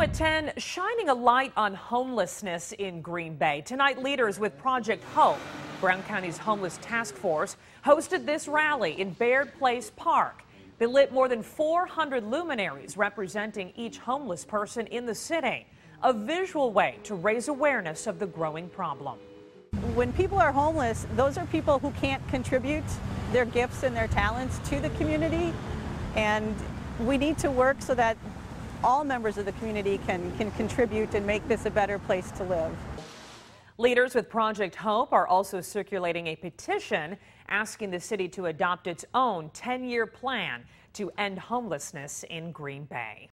At 10, shining a light on homelessness in Green Bay. Tonight, leaders with Project Hope, Brown County's homeless task force, hosted this rally in Baird Place Park. They lit more than 400 luminaries representing each homeless person in the city, a visual way to raise awareness of the growing problem. When people are homeless, those are people who can't contribute their gifts and their talents to the community. And we need to work so that all members of the community can, can contribute and make this a better place to live. Leaders with Project Hope are also circulating a petition asking the city to adopt its own 10 year plan to end homelessness in Green Bay.